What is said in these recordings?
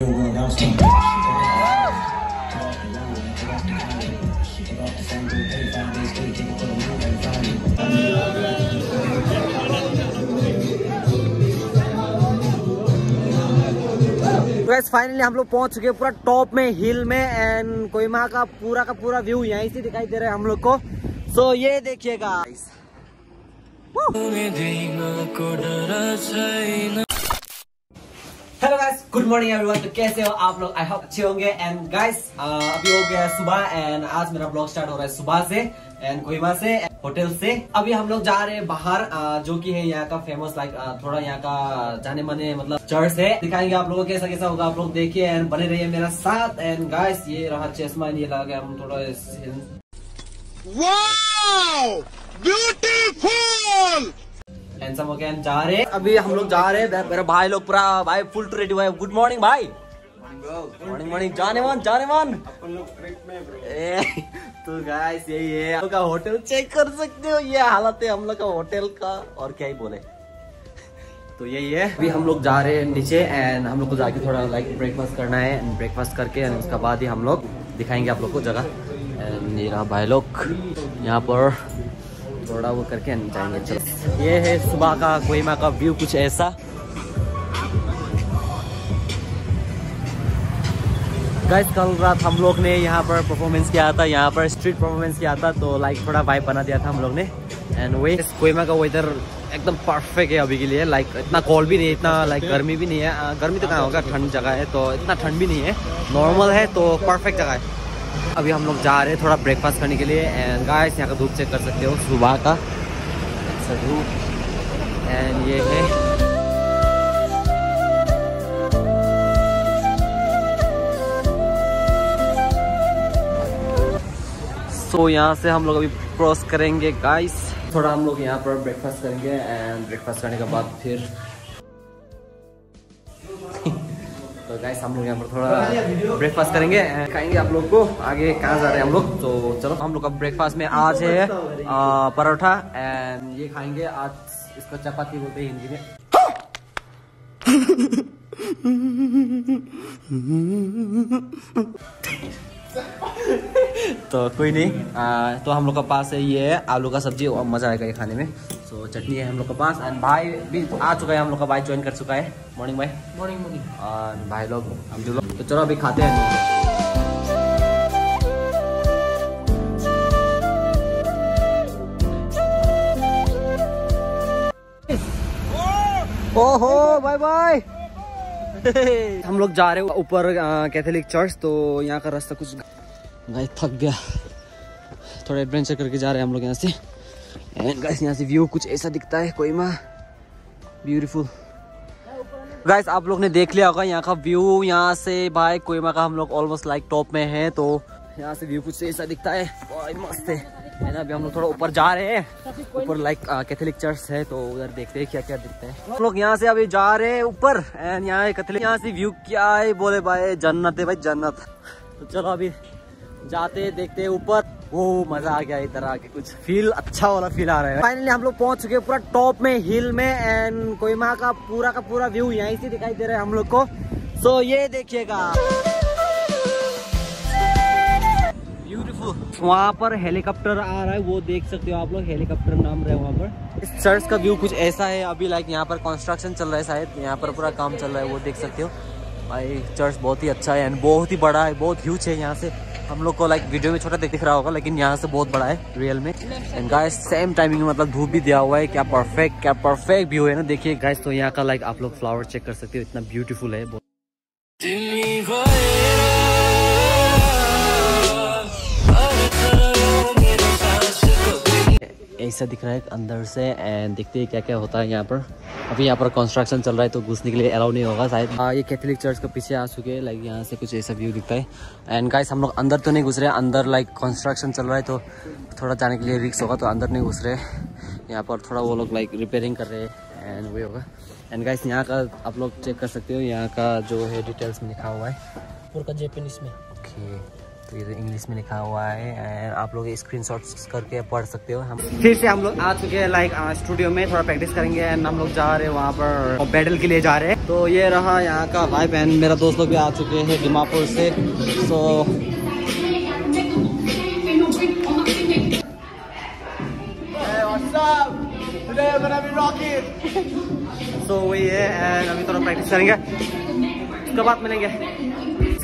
Gas finally हम लोग पहुँच चुके पूरा टॉप में हिल में एंड कोहिमा का पूरा का पूरा व्यू यहीं से दिखाई दे रहा है हम लोग को। सो so, ये देखिएगा। Hello guys good morning everyone तो कैसे हो आप लोग? आई होप अच्छे होंगे. एंड गाइस अभी हो गया सुबह एंड आज मेरा ब्लॉग स्टार्ट हो रहा है सुबह से एंड कोहिमा से होटल से. अभी हम लोग जा रहे हैं बाहर uh, जो कि है यहाँ का फ़ेमस लाइक uh, थोड़ा यहाँ का जाने माने मतलब चर्च है. दिखाएँगे आप लोगों को कैसा कैसा होगा. आप लोग देखिए एंड बने रहिए मेरा साथ. एंड गाइस ये रहा चश्मा ये लगा गया हम थोड़ा ब्यूटीफुल हैंडसम हो गया जा रहे हैं। अभी हम लोग जा रहे हैं मेरा भाई लोग पूरा भाई फुल टू रेडी हुआ है। गुड मॉर्निंग भाई। मॉर्निंग मॉर्निंग जाने मान जाने ए, तो गाइस यही है। हम लोग का होटल चेक कर सकते हो ये हालत है हम लोग का होटल का। और क्या ही बोले। तो यही है। अभी हम लोग जा रहे हैं नीचे एंड हम लोग को जाके थोड़ा लाइक ब्रेकफास्ट करना है। एंड ब्रेकफास्ट करके एंड उसके बाद ही हम लोग दिखाएँगे आप लोग को जगह। एंड ये रहा भाई लोग। यहाँ पर थोड़ा वो करके जाएँगे चलो। ये है सुबह का कोहिमा का व्यू कुछ ऐसा। गाइस कल रात हम लोग ने यहाँ पर परफॉर्मेंस किया था, यहाँ पर स्ट्रीट परफॉर्मेंस किया था तो लाइक थोड़ा वाइब बना दिया था हम लोग ने। एंड वे कोहिमा का वेदर एकदम परफेक्ट है अभी के लिए लाइक इतना कोल्ड भी नहीं इतना लाइक गर्मी भी नहीं है। गर्मी तो कहाँ होगा, ठंड जगह है तो इतना ठंड भी नहीं है। नॉर्मल है तो परफेक्ट जगह है। अभी हम लोग जा रहे हैं थोड़ा ब्रेकफास्ट करने के लिए। एंड गाइस यहाँ का धूप चेक कर सकते हो, सुबह का। धूप एंड ये है। सो so, यहाँ से हम लोग अभी क्रॉस करेंगे गाइस थोड़ा हम लोग यहाँ पर ब्रेकफास्ट करेंगे एंड ब्रेकफास्ट करने के बाद फिर गाइस हम लोग यहाँ पर थोड़ा ब्रेकफास्ट करेंगे। खाएँगे आप लोग को। आगे कहाँ जा रहे हैं हम लोग? तो चलो हम लोग का ब्रेकफास्ट में आज है परोठा एंड ये खाएँगे आज इसको चपाती बोलते हैं हिंदी में। तो कोई नहीं आ, तो हम लोग का पास है ये आलू का सब्ज़ी और मज़ा आएगा ये खाने में। तो चटनी है हम लोग के पास एंड भाई भी आ चुका है हम लोग का भाई ज्वाइन कर चुका है। मॉर्निंग भाई। मॉर्निंग मॉर्निंग और भाई लोग हम जो लोग तो चलो अभी खाते हैं। ओहो बाय बाय हम लोग जा रहे हैं ऊपर कैथोलिक चर्च तो यहाँ का रास्ता कुछ गाइस थक गया। थोड़ा एडवेंचर करके जा रहे हैं हम लोग यहाँ से। एंड गाइस यहाँ से व्यू कुछ ऐसा दिखता है कोहिमा ब्यूटीफुल गाइस आप लोग ने देख लिया होगा यहाँ का व्यू यहाँ से भाई कोहिमा का हम लोग ऑलमोस्ट लाइक टॉप में है तो यहाँ से व्यू कुछ ऐसा दिखता है। बहुत मस्त है। है ना, अभी हम लोग थोड़ा ऊपर जा रहे हैं। ऊपर लाइक कैथोलिक चर्च है तो उधर देखते हैं क्या क्या दिखता है। हम लोग यहाँ से अभी जा रहे हैं ऊपर एंड यहाँ कैथोलिक यहाँ से व्यू क्या है? बोले भाई, जन्नत है भाई, जन्नत। तो चलो अभी जाते देखते ऊपर। वो मज़ा आ गया इधर आके कुछ। फील अच्छा वाला फील आ रहा है। फाइनली हम लोग पहुँच चुके पूरा टॉप में हिल में एंड कोहिमा का पूरा का पूरा व्यू यहीं से दिखाई दे रहा है हम लोग को। सो ये देखिएगा। ब्यूटीफुल वहाँ पर हेलीकॉप्टर आ रहा है वो देख सकते हो आप लोग हेलीकॉप्टर नाम रहे वहाँ पर। इस चर्च का व्यू कुछ ऐसा है अभी लाइक यहाँ पर कंस्ट्रक्शन चल रहा है शायद यहाँ पर पूरा काम चल रहा है वो देख सकते हो। भाई चर्च बहुत ही अच्छा है एंड बहुत ही बड़ा है बहुत ह्यूज है यहाँ से। हम लोग को लाइक वीडियो में छोटा दिख रहा होगा लेकिन यहाँ से बहुत बड़ा है रियल में। एंड गाइस सेम टाइमिंग में मतलब धूप भी दिया हुआ है क्या परफेक्ट क्या परफेक्ट व्यू है ना देखिए। गाइस तो यहाँ का लाइक आप लोग फ्लावर चेक कर सकते हो इतना ब्यूटीफुल है ऐसा दिख रहा है अंदर से एंड देखते हैं क्या क्या होता है यहाँ पर। अभी यहाँ पर कंस्ट्रक्शन चल रहा है तो घुसने के लिए अलाउ नहीं होगा शायद। हाँ ये कैथोलिक चर्च के पीछे आ चुके हैं लाइक यहाँ से कुछ ऐसा व्यू दिखता है। एंड गाइस हम लोग अंदर तो नहीं घुस रहे अंदर लाइक कंस्ट्रक्शन चल रहा है तो थोड़ा जाने के लिए रिक्स होगा तो अंदर नहीं घुस रहे। यहाँ पर थोड़ा वो लोग लाइक रिपेयरिंग कर रहे हैं एंड वही होगा। एंड गाइस यहाँ का आप लोग चेक कर सकते हो यहाँ का जो है डिटेल्स में लिखा हुआ है। पूरा जेपनीज में ओके तो ये इंग्लिश में लिखा हुआ है एंड आप लोग स्क्रीन करके पढ़ सकते हो। हम फिर से हम लोग आ चुके हैं लाइक स्टूडियो में, थोड़ा प्रैक्टिस करेंगे एंड हम लोग जा रहे हैं वहाँ पर बैटल के लिए जा रहे हैं। तो ये रहा यहाँ का वाइफ एंड मेरा दोस्त लोग भी आ चुके हैं दिमापुर से। सो सो वही है एंड अभी थोड़ा प्रैक्टिस करेंगे। उसके बाद मिलेंगे।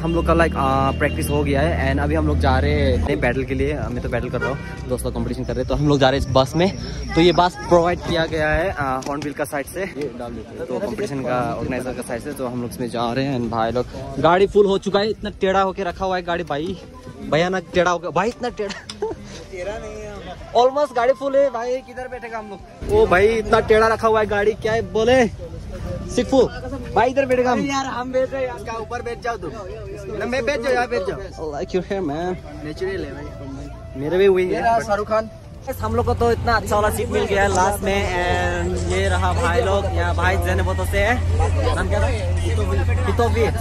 हम लोग का लाइक प्रैक्टिस हो गया है एंड अभी हम लोग जा रहे हैं बैटल के लिए। मैं तो बैटल कर रहा हूँ। दोस्तों कंपटीशन कर रहे हैं। तो हम लोग जा रहे हैं इस बस में। तो ये बस प्रोवाइड किया गया है हॉर्नबिल का साइड से। तो कंपटीशन का ऑर्गेनाइजर का साइड से। तो हम लोग इसमें जा रहे हैं एंड भाई लोग गाड़ी फुल हो चुका है। इतना टेढ़ा होके रखा हुआ है गाड़ी भाई। भयानक टेढ़ा हो गया भाई इतना टेढ़ा। टेढ़ा नहीं है ऑलमोस्ट गाड़ी फुल है। भाई किधर बैठेगा हम लोग? ओ भाई इतना टेढ़ा रखा हुआ है गाड़ी क्या है बोले? सिक्फू भाई इधर बैठेगा हम यार हम बैठ रहे हैं ऊपर बैठ जाओ तुम? ना मैं बैठ जाओ यार बैठ जाओ like your hair man natural है भाई। मेरे भी वही है। शाहरुख खान। हम लोग को तो इतना अच्छा वाला सीट मिल गया है लास्ट में एंड ये रहा भाई लोग यहाँ भाई जने बोतो से है। नाम क्या था?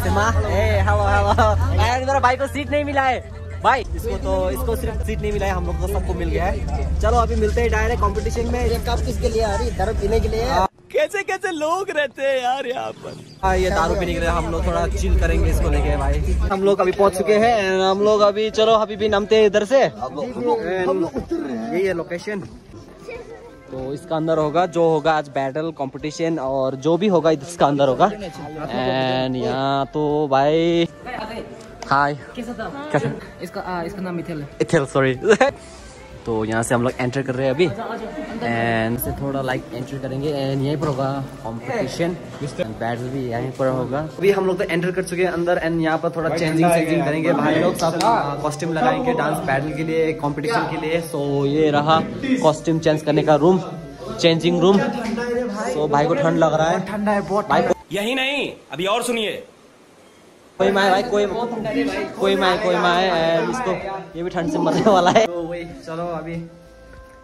सिमा। ए हेलो हेलो एंड मेरा भाई को सीट नहीं मिला है। भाई इसको तो इसको सिर्फ़ सीट नहीं मिला है हम लोग को सबको मिल गया है। चलो अभी मिलते हैं डायरेक्ट कंपटीशन में। ये कप किसके लिए आ रही? दारू पीने के लिए? कैसे कैसे लोग रहते हैं यार यहाँ पर? हाँ ये दारू पीने के लिए हम लोग थोड़ा चिल करेंगे इसको लेके भाई। हम लोग अभी पहुँच चुके हैं हम लोग अभी चलो अभी भी नमते हैं इधर से। यही है लोकेशन तो इसका अंदर होगा जो होगा आज बैटल कंपटीशन और जो भी होगा इसका अंदर होगा। एंड यहाँ तो भाई हाय कैसा था? इसका आ, इसका नाम मिथिल है। इथेल सॉरी तो यहाँ से हम लोग एंटर कर रहे हैं अभी। एंड से थोड़ा लाइक एंटर करेंगे। एंड यहीं पर होगा कंपटीशन बैटल भी यहीं पर होगा। अभी हम लोग तो एंटर कर चुके हैं अंदर। एंड यहाँ पर थोड़ा चेंजिंग चेंजिंग करेंगे। भाई लोग सब कॉस्ट्यूम लगाएँगे डांस बैटल के लिए कंपटीशन के लिए। सो ये रहा कॉस्ट्यूम चेंज करने का रूम चेंजिंग रूम तो भाई को ठंड लग रहा है। ठंडा है बहुत भाई यही नहीं अभी और सुनिए। कोई माए भाई कोई कोई माए कोई माए एंड इसको ये भी ठंड से मरने वाला है। तो वही चलो अभी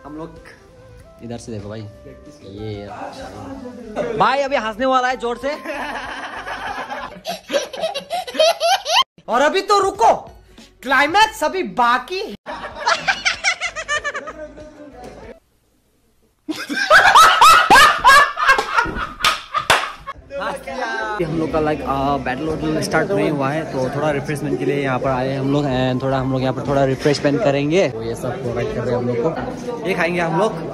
हम लोग इधर से देखो भाई। ये भाई अभी हंसने वाला है ज़ोर से। और अभी तो रुको क्लाइमैक्स अभी बाकी हम लोग का लाइक बैटल स्टार्ट नहीं हुआ है तो थोड़ा रिफ्रेशमेंट के लिए यहाँ पर आए हम लोग एंड थोड़ा हम लोग यहाँ पर थोड़ा रिफ्रेशमेंट करेंगे। तो ये सब प्रोवाइड कर रहे हैं हम लोग को। ये खाएँगे हम लोग?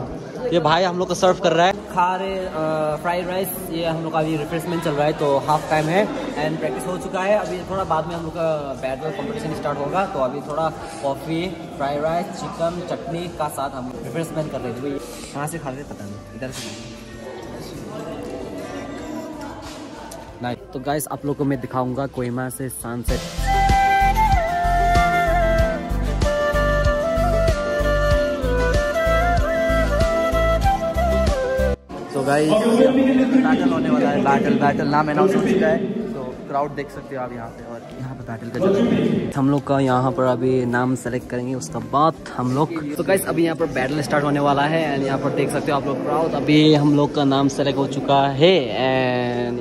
ये भाई हम लोग को सर्व कर रहा है। खा रहे फ्राइड राइस ये हम लोग का अभी रिफ्रेशमेंट चल रहा है तो हाफ़ टाइम है एंड प्रैक्टिस हो चुका है। अभी थोड़ा बाद में हम लोग का बैटल कॉम्पिटिशन स्टार्ट होगा तो अभी थोड़ा coffee fried rice chicken chutney का साथ हम रिफ्रेशमेंट कर रहे थे तो कहाँ से खा रहे पता नहीं, इधर से। नहीं तो गाइस आप लोग को मैं दिखाऊँगा कोहिमा से सनसेट तो गाइस बैटल होने वाला है बैटल बैटल नाम अनाउंस हो चुका है। क्राउड देख सकते हो आप यहाँ पे और यहाँ पे बैटल का जगह हम लोग का यहाँ पर अभी नाम सेलेक्ट करेंगे उसके बाद हम लोग। तो गाइस अभी यहाँ पर बैटल स्टार्ट होने वाला है एंड यहाँ पर देख सकते हो आप लोग क्राउड अभी हम लोग का नाम सेलेक्ट हो चुका है and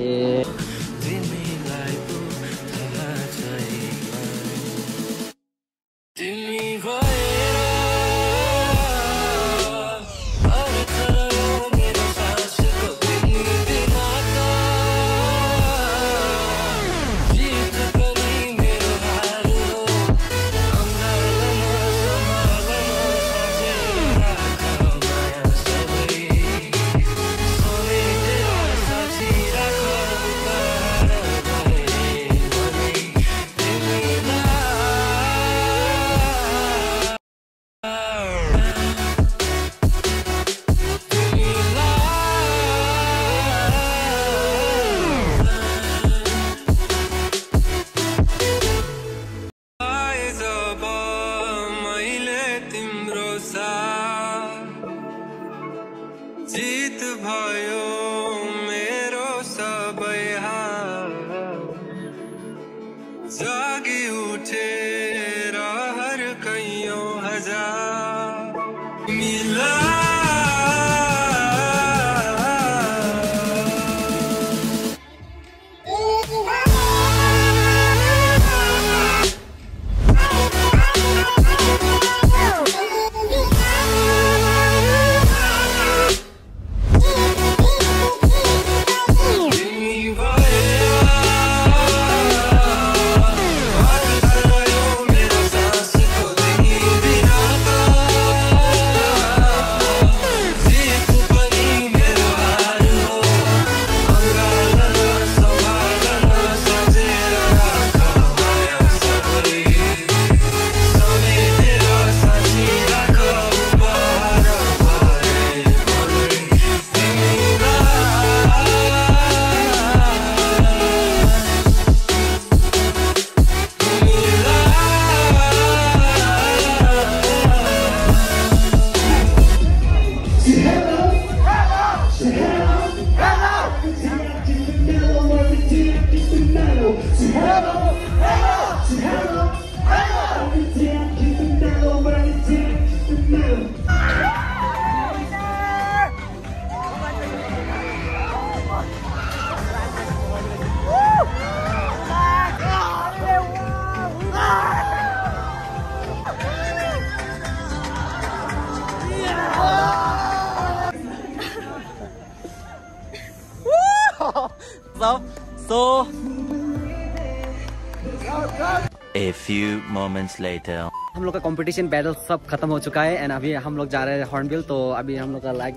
A few moments later. हम लोग का कंपटीशन बैटल सब खत्म हो चुका है एंड अभी हम लोग जा रहे हैं हॉर्नबिल तो अभी हम लोग का लाइक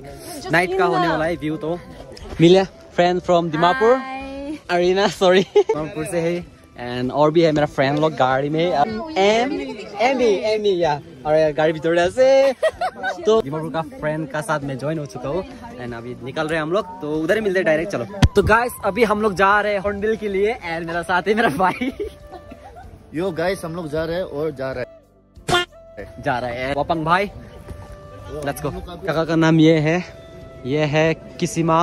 नाइट का होने वाला है व्यू तो। Milia friend from Dimapur arena sorry Dimapur से है एंड और भी है मेरा फ्रेंड लोग गाड़ी में। एम एमी एमी या और गाड़ी भितर से। तो दिमापुर का फ्रेंड का साथ में ज्वाइन हो चुका हूँ एंड अभी निकल रहे हैं हम लोग तो उधर ही मिलते हैं डायरेक्ट चलो। तो गाइस अभी हम लोग जा रहे हैं हॉर्नबिल के लिए एंड मेरा साथ है मेरा भाई। यो गाइस हम लोग जा रहे हैं और जा रहे हैं। जा रहे हैं। वपंग भाई लेट्स गो जगह का नाम ये है ये है किसिमा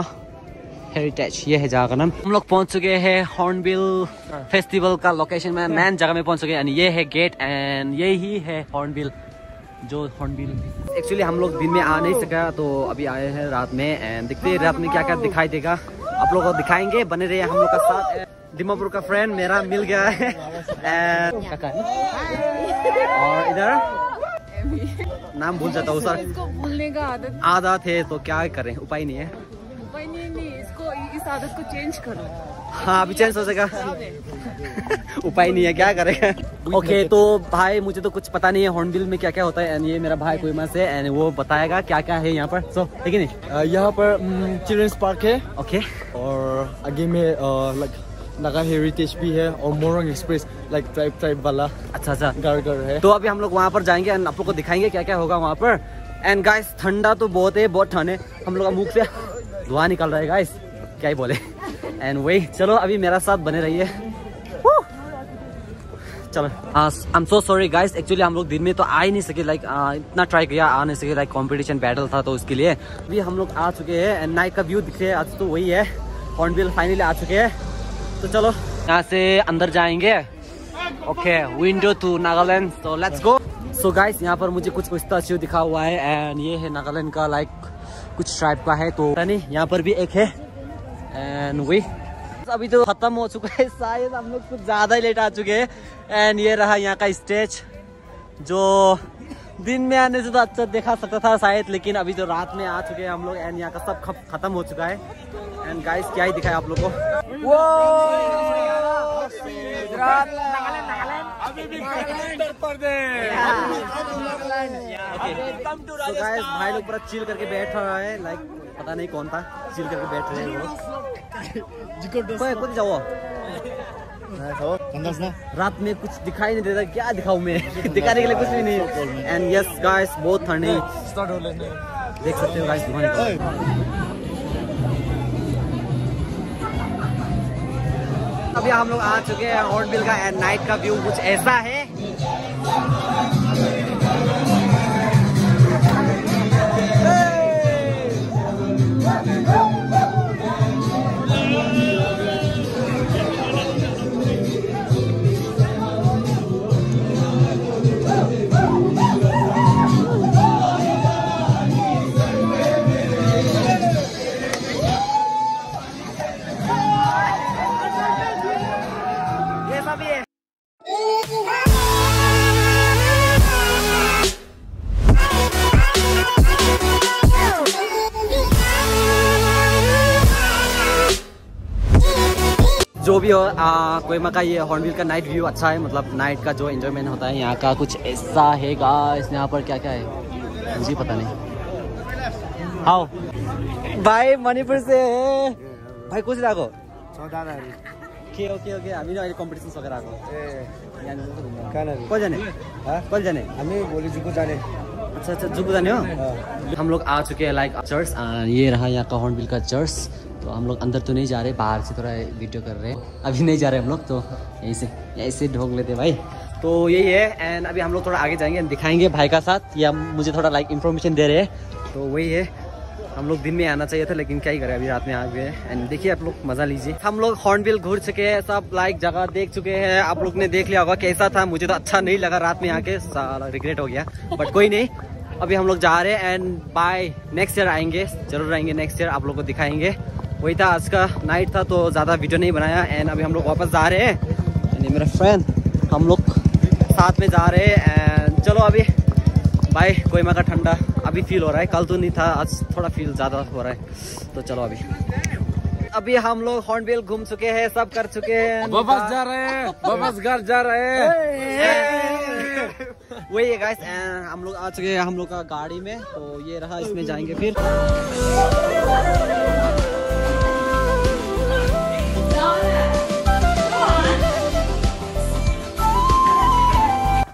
हेरिटेज ये है जगह का नाम। हम लोग पहुँच चुके हैं हॉर्नबिल फेस्टिवल का लोकेशन में मैन जगह में पहुँच चुके हैं। ये है गेट एंड यही है हॉर्नबिल जो हॉर्नबिल। एक्चुअली हम लोग दिन में आ नहीं सका तो अभी आए हैं रात में एंड देखते हैं रात में क्या क्या दिखाई देगा। आप लोगों को दिखाएँगे बने रहिए हम लोग का साथ। दिमापुर का फ्रेंड मेरा मिल गया है। है? और इधर? नाम भूल जाता हूँ सर। इसको भूलने का आदत। आधा थे तो क्या करें? उपाय नहीं है। भाई नहीं नहीं इसको इस आदत को चेंज करो। हाँ अभी चेंज हो सकेगा उपाय नहीं है क्या करेगा ओके तो भाई मुझे तो कुछ पता नहीं है हॉर्नबिल में क्या क्या होता है। एंड ये मेरा भाई कोई से एंड वो बताएगा क्या क्या है यहाँ पर। सो ठीक है नहीं? यहाँ पर चिल्ड्रंस पार्क है। ओके और आगे में लाइक नागा हेरिटेज भी है और Morung express like tribe tribe वाला अच्छा अच्छा। घर घर है। तो अभी हम लोग वहाँ पर जाएँगे एंड आप लोग को दिखाएँगे क्या क्या होगा वहाँ पर। एंड गाइस ठंडा तो बहुत है बहुत ठंड है। हम लोग का मुख से धुआँ निकल रहा है गाइस क्या ही बोले। एंड वही चलो अभी मेरा साथ बने रहिए! चलो। I am so sorry guys actually हम लोग दिन में तो आ ही नहीं सके लाइक इतना ट्राई किया आ नहीं सके लाइक कंपटीशन बैटल था तो उसके लिए। अभी हम लोग आ चुके हैं एंड नाइट का व्यू दिखे आज तो वही है। हॉर्नबिल फाइनली आ चुके हैं। तो चलो, यहाँ से अंदर जाएँगे। ओके विंडो टू नागालैंड तो लेट्स गो सो गाइस यहाँ पर मुझे कुछ कुछ स्टैच्यू दिखा हुआ है एंड ये है नागालैंड का लाइक कुछ ट्राइब का है तो नहीं, यहाँ पर भी एक है। एंड वही अभी तो खत्म हो चुका है, शायद हम लोग कुछ ज़्यादा ही लेट आ चुके हैं। एंड ये रहा यहाँ का स्टेज जो दिन में आने से तो अच्छा देखा सकता था शायद लेकिन अभी तो रात में आ चुके हैं हम लोग एंड यहाँ का सब खत्म हो चुका है। एंड गाइस क्या ही दिखाया आप लोग को? गाइस भाई लोग पूरा चिल करके बैठ रहा है। लाइक पता नहीं कौन था चिल करके बैठ रहे हैं वो। जाओ। रात में कुछ दिखाई नहीं देता क्या दिखाऊँ मैं? दिखाने के लिए कुछ भी नहीं। एंड यस गाइस बहुत ठंड है देख सकते हो गाइस। अभी हम लोग आ चुके हैं हॉर्नबिल का एंड नाइट का व्यू कुछ ऐसा है? ये कोयमा का ये हॉर्नबिल का नाइट व्यू अच्छा है? मतलब नाइट का जो एंजॉयमेंट होता है यहाँ का कुछ ऐसा है गाइस यहाँ पर क्या क्या है? मुझे पता नहीं। आओ। भाइ मणिपुर से है। भाइ कुछ आएको के ओके ओके हामी अहिले कम्पिटिसन सकेर आएको यहाँनिर कहिले जाने? कहिले जाने? हामी भोलि जुको जाने। अच्छा अच्छा जुगु जाने हो? हम लोग आ चुके हैं लाइक चर्च ये रहा यहाँ का हॉर्नबिल का चर्च तो हम लोग अंदर तो नहीं जा रहे, बाहर से थोड़ा वीडियो कर रहे हैं। अभी नहीं जा रहे हम लोग तो यहीं से यहीं से ढोक लेते भाई। तो यही है एंड अभी हम लोग थोड़ा आगे जाएँगे दिखाएँगे भाई का साथ, या मुझे थोड़ा लाइक इन्फॉर्मेशन दे रहे हैं। तो वही है, हम लोग दिन में आना चाहिए था, लेकिन क्या ही करें, अभी रात में आ गए एंड देखिए आप लोग, मज़ा लीजिए। हम लोग हॉर्नबिल घूर चुके हैं, सब लाइक जगह देख चुके हैं। आप लोग ने देख लिया होगा कैसा था, मुझे तो अच्छा नहीं लगा रात में आके, सारा रिग्रेट हो गया। बट कोई नहीं, अभी हम लोग जा रहे हैं एंड बाय नेक्स्ट ईयर आएँगे, ज़रूर आएँगे नेक्स्ट ईयर आप लोग को दिखाएँगे। वही था आज का नाइट था तो ज़्यादा वीडियो नहीं बनाया एंड अभी हम लोग वापस जा रहे हैं। एंड मेरा फ्रेंड हम लोग साथ में जा रहे हैं एंड चलो अभी बाय कोयमा का ठंडा। अभी फील हो रहा है कल तो नहीं था आज थोड़ा फील ज़्यादा हो रहा है। तो चलो अभी। अभी हम लोग हॉर्नबिल घूम चुके हैं सब कर चुके हैं। वापस जा रहे हैं वापस घर जा रहे हैं। वही है गाइस हम लोग आ चुके हैं हम लोग का गाड़ी में तो ये रहा इसमें जाएँगे फिर।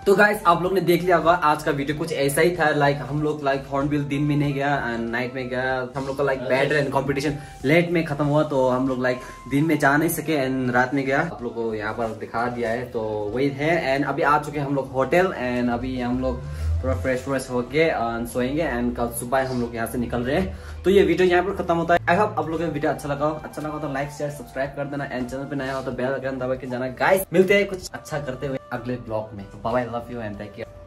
तो गाइस आप लोग ने देख लिया होगा आज का वीडियो कुछ ऐसा ही था लाइक हम लोग लाइक हॉर्नबिल दिन में नहीं गया एंड नाइट में गया हम लोग का like bad and competition late में खत्म हुआ तो हम लोग लाइक दिन में जा नहीं सके एंड रात में गया। आप लोग को यहाँ पर दिखा दिया है तो वही है एंड अभी आ चुके हम लोग होटल एंड अभी हम लोग पूरा फ्रेश फ्रेश होके सोएँगे एंड कल सुबह हम लोग यहाँ से निकल रहे हैं। तो ये वीडियो यहाँ पर खत्म होता है। आई होप आप लोगों को वीडियो अच्छा लगा हो। अच्छा लगा तो लाइक शेयर सब्सक्राइब कर देना एंड चैनल पे नया हो तो बेल आइकन दबा के जाना। गाइस मिलते हैं कुछ अच्छा करते हुए अगले ब्लॉग में। तो bye love you and thank care